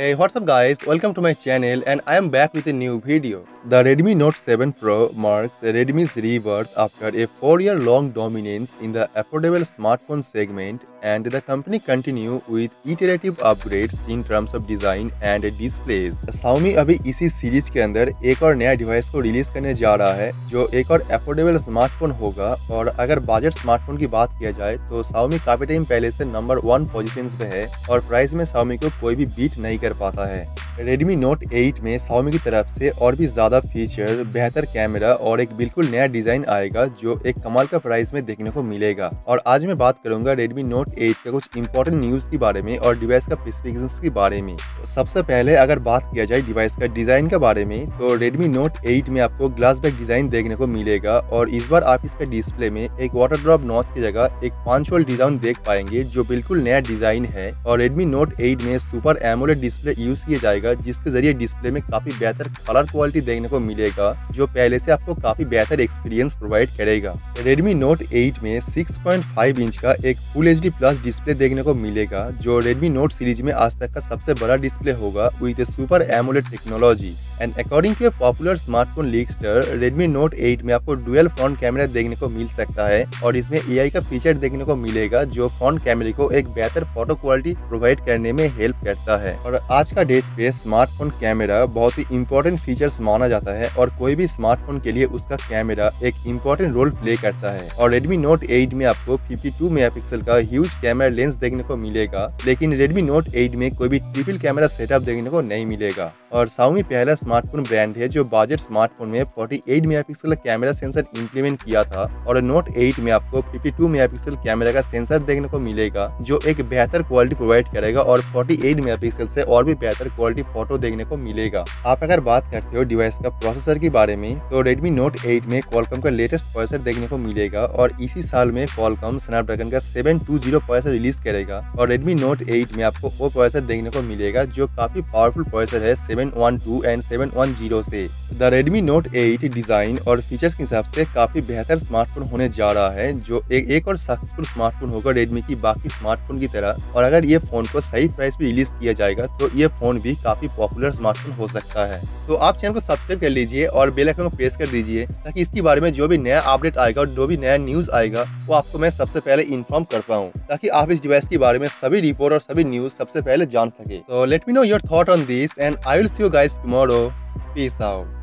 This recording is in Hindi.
Hey what's up guys welcome to my channel and I am back with a new video. The Redmi Note 7 Pro marks Redmi's rebirth after a 4-year long dominance in the affordable smartphone segment and the company continue with iterative upgrades in terms of design and displays. Xiaomi अभी इसी सीरीज़ के अंदर एक और नया डिवाइस को रिलीज़ करने जा रहा है जो एक और अफोर्डेबल स्मार्टफ़ोन होगा और अगर बजट स्मार्टफ़ोन की बात किया जाए तो Xiaomi काफ़ी टाइम पहले से नंबर वन पोजीशन पे है और प्राइस में Xiaomi को कोई भी बीट नहीं कर पाता है Redmi Note 8 में Xiaomi की तरफ़ से और भी ज़्यादा फीचर बेहतर कैमरा और एक बिल्कुल नया डिज़ाइन आएगा जो एक कमाल का प्राइस में देखने को मिलेगा। और आज मैं बात करूँगा Redmi Note 8 का कुछ इंपॉर्टेंट न्यूज़ के बारे में और डिवाइस का स्पेसिफिकेशंस के बारे में। तो सबसे पहले अगर बात किया जाए डिवाइस का डिज़ाइन के बारे में तो Redmi Note 8 में आपको ग्लास बैक डिज़ाइन देखने को मिलेगा और इस बार आप इसका डिस्प्ले में एक वाटर ड्रॉप नॉच की जगह एक पाँच डिज़ाइन देख पाएँगे, जो बिल्कुल नया डिज़ाइन है। और Redmi Note 8 में सुपर एमोलेड डिस्प्ले यूज़ किया जाएगा, जिसके ज़रिए डिस्प्ले में काफ़ी बेहतर कलर क्वालिटी देखने को मिलेगा, जो पहले से आपको काफ़ी बेहतर एक्सपीरियंस प्रोवाइड करेगा। Redmi Note 8 में 6.5 इंच का एक फुल एचडी प्लस डिस्प्ले देखने को मिलेगा, जो Redmi Note सीरीज़ में आज तक का सबसे बड़ा डिस्प्ले होगा with super AMOLED technology and according to a popular smartphone leakster Redmi Note 8 में आपको डुअल फ्रंट कैमरा देखने को मिल सकता है और इसमें एआई का फीचर देखने को मिलेगा, जो फ्रंट कैमरे को एक बेहतर फ़ोटो क्वालिटी प्रोवाइड करने में हेल्प करता है। और आज का डेट पे स्मार्टफ़ोन कैमरा बहुत ही इंपॉर्टेंट फीचर्स माना जाता है और कोई भी स्मार्टफ़ोन के लिए उसका कैमरा एक इम्पोर्टेंट रोल प्ले करता है। और Redmi Note 8 में आपको 52 मेगापिक्सल का ह्यूज कैमरा लेंस देखने को मिलेगा, लेकिन Redmi Note 8 में कोई भी ट्रिपल कैमरा सेटअप देखने को नहीं मिलेगा। और Xiaomi पहला स्मार्टफ़ोन ब्रांड है जो बजट स्मार्टफ़ोन में 48 मेगापिक्सल का कैमरा सेंसर इंप्लीमेंट किया था, और नोट 8 में आपको 52 मेगापिक्सल कैमरा का सेंसर देखने को मिलेगा, जो एक बेहतर क्वालिटी प्रोवाइड करेगा और 48 मेगापिक्सल से और भी बेहतर क्वालिटी फ़ोटो देखने को मिलेगा। आप अगर बात करते हो डिवाइस का प्रोसेसर के बारे में तो Redmi Note 8 में Qualcomm का लेटेस्ट प्रोसेसर देखने को मिलेगा और इसी साल में Qualcomm Snapdragon का 720 प्रोसेसर रिलीज़ करेगा और Redmi Note 8 में आपको वो प्रोसेसर देखने को मिलेगा जो काफ़ी पावरफुल प्रोसेसर है 712 एंड 710 से। द Redmi Note 8 डिज़ाइन और फीचर्स के हिसाब से काफ़ी बेहतर स्मार्टफ़ोन होने जा रहा है, जो एक एक और सक्सेसफुल स्मार्टफ़ोन होगा Redmi की बाकी स्मार्टफ़ोन की तरह और अगर ये फ़ोन को सही प्राइस पे रिलीज़ किया जाएगा तो ये फ़ोन भी काफ़ी पॉपुलर स्मार्टफ़ोन हो सकता है। तो आप चैनल को सब्सक्राइब कर लीजिए और बेल आइकन को प्रेस कर दीजिए ताकि इसके बारे में जो भी नया अपडेट आएगा और जो भी नया न्यूज़ आएगा, वो आपको मैं सबसे पहले इन्फॉर्म कर पाऊँ। ताकि आप इस डिवाइस के बारे में सभी रिपोर्ट और सभी न्यूज़ सबसे पहले जान सके। तो let me know your thought on this and I will see you guys tomorrow peace out